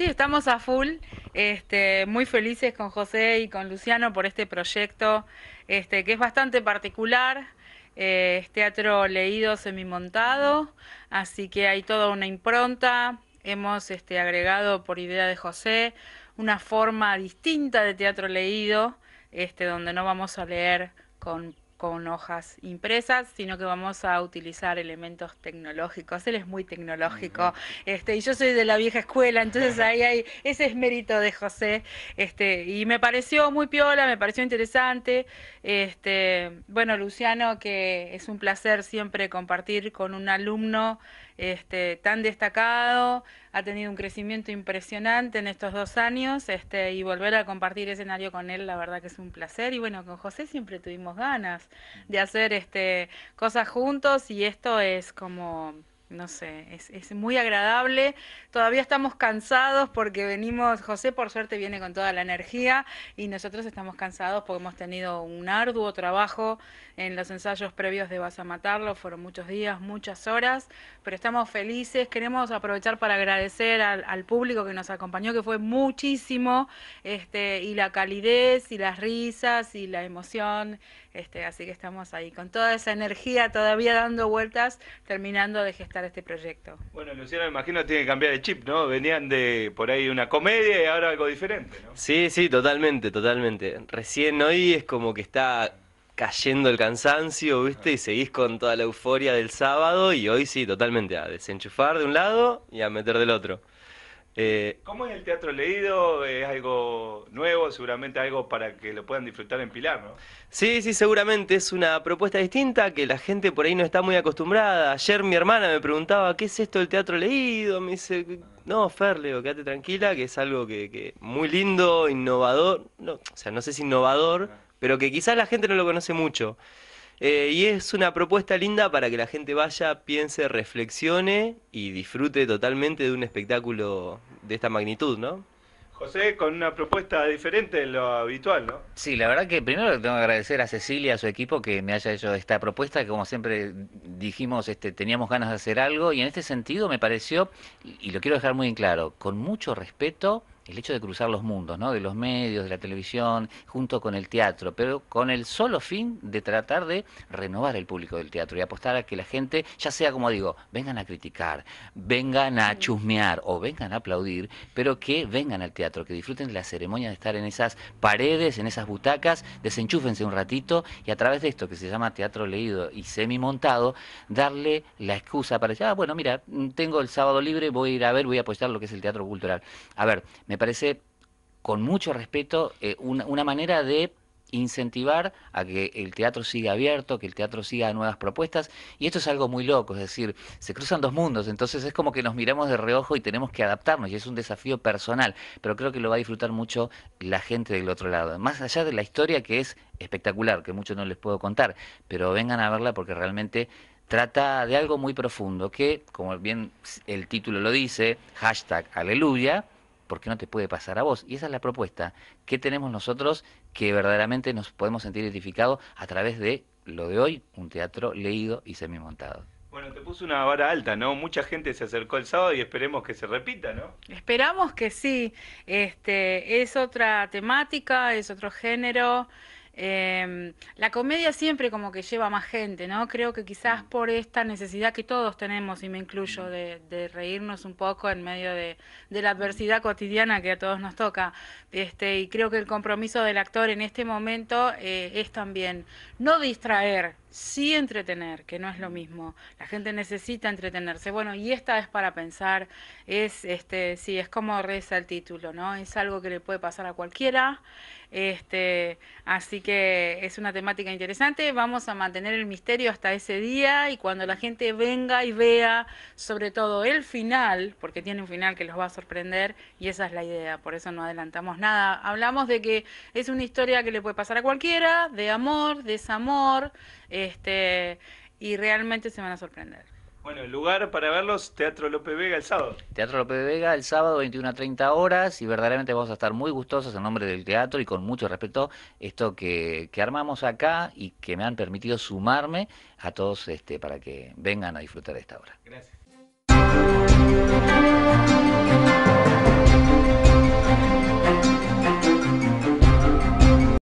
Sí, estamos a full, este, muy felices con José y con Luciano por este proyecto, este, que es bastante particular. Eh, es teatro leído semimontado, así que hay toda una impronta. Hemos este, agregado por idea de José una forma distinta de teatro leído, donde no vamos a leer con con hojas impresas, sino que vamos a utilizar elementos tecnológicos. Él es muy tecnológico, este, y yo soy de la vieja escuela, entonces ahí hay, ese es mérito de José, este, y me pareció muy piola, me pareció interesante. Este, bueno, Luciano, que es un placer siempre compartir con un alumno este, tan destacado, ha tenido un crecimiento impresionante en estos dos años este, y volver a compartir escenario con él, la verdad que es un placer. Y bueno, con José siempre tuvimos ganas de hacer este, cosas juntos y esto es como no sé, es, muy agradable. Todavía estamos cansados porque venimos, José por suerte viene con toda la energía y nosotros estamos cansados porque hemos tenido un arduo trabajo en los ensayos previos de Vas a Matarlo, fueron muchos días, muchas horas, pero estamos felices. Queremos aprovechar para agradecer al, al público que nos acompañó, que fue muchísimo, este, y la calidez y las risas y la emoción. Este, así que estamos ahí con toda esa energía todavía dando vueltas, terminando de gestar este proyecto. Bueno, Luciano, me imagino tiene que cambiar de chip, ¿no? Venían de por ahí una comedia y ahora algo diferente, ¿no? Sí, sí, totalmente, totalmente. Recién hoy es como que está cayendo el cansancio, ¿viste? Y seguís con toda la euforia del sábado y hoy sí, totalmente, a desenchufar de un lado y a meter del otro. Eh, ¿Cómo es el teatro leído? ¿Es algo nuevo? Seguramente algo para que lo puedan disfrutar en Pilar, ¿no? Sí, sí, seguramente es una propuesta distinta que la gente por ahí no está muy acostumbrada. Ayer mi hermana me preguntaba, ¿qué es esto del teatro leído? Me dice, no, Fer, Leo, quédate tranquila, que es algo que, que muy lindo, innovador. No, o sea, no sé si innovador, pero que quizás la gente no lo conoce mucho. Eh, y es una propuesta linda para que la gente vaya, piense, reflexione y disfrute totalmente de un espectáculo de esta magnitud, ¿no? José, con una propuesta diferente de lo habitual, ¿no? Sí, la verdad que primero tengo que agradecer a Cecilia, a su equipo, que me haya hecho esta propuesta, que como siempre dijimos, este, teníamos ganas de hacer algo, y en este sentido me pareció, y lo quiero dejar muy en claro, con mucho respeto el hecho de cruzar los mundos, ¿no? de los medios, de la televisión, junto con el teatro, pero con el solo fin de tratar de renovar el público del teatro y apostar a que la gente, ya sea como digo, vengan a criticar, vengan a chusmear o vengan a aplaudir, pero que vengan al teatro, que disfruten la ceremonia de estar en esas paredes, en esas butacas, desenchúfense un ratito y a través de esto que se llama teatro leído y semi montado, darle la excusa para decir, ah, bueno, mira, tengo el sábado libre, voy a ir a ver, voy a apoyar lo que es el teatro cultural. A ver, me parece, con mucho respeto, eh, una, manera de incentivar a que el teatro siga abierto, que el teatro siga nuevas propuestas. Y esto es algo muy loco, es decir, se cruzan dos mundos, entonces es como que nos miramos de reojo y tenemos que adaptarnos, y es un desafío personal, pero creo que lo va a disfrutar mucho la gente del otro lado. Más allá de la historia que es espectacular, que mucho no les puedo contar, pero vengan a verla porque realmente trata de algo muy profundo, que, como bien el título lo dice, hashtag aleluya, ¿por qué no te puede pasar a vos? Y esa es la propuesta. ¿Qué tenemos nosotros que verdaderamente nos podemos sentir identificados a través de lo de hoy, un teatro leído y semimontado? Bueno, te puso una vara alta, ¿no? Mucha gente se acercó el sábado y esperemos que se repita, ¿no? Esperamos que sí. Este, es otra temática, es otro género. Eh, la comedia siempre como que lleva más gente, ¿no? Creo que quizás por esta necesidad que todos tenemos, y me incluyo, de, de reírnos un poco en medio de, de, la adversidad cotidiana que a todos nos toca. Este, y creo que el compromiso del actor en este momento eh, es también no distraer, sí entretener, que no es lo mismo. La gente necesita entretenerse. Bueno, y esta es para pensar, es este, sí, es como reza el título, ¿no? Es algo que le puede pasar a cualquiera. Este, así que es una temática interesante. Vamos a mantener el misterio hasta ese día y cuando la gente venga y vea sobre todo el final, porque tiene un final que los va a sorprender y esa es la idea, por eso no adelantamos nada. Hablamos de que es una historia que le puede pasar a cualquiera, de amor, desamor, este, y realmente se van a sorprender. Bueno, el lugar para verlos, Teatro López Vega el sábado. Teatro López Vega el sábado, 21 a 30 horas, y verdaderamente vamos a estar muy gustosos en nombre del teatro y con mucho respeto esto que, que armamos acá y que me han permitido sumarme a todos este, para que vengan a disfrutar de esta obra. Gracias.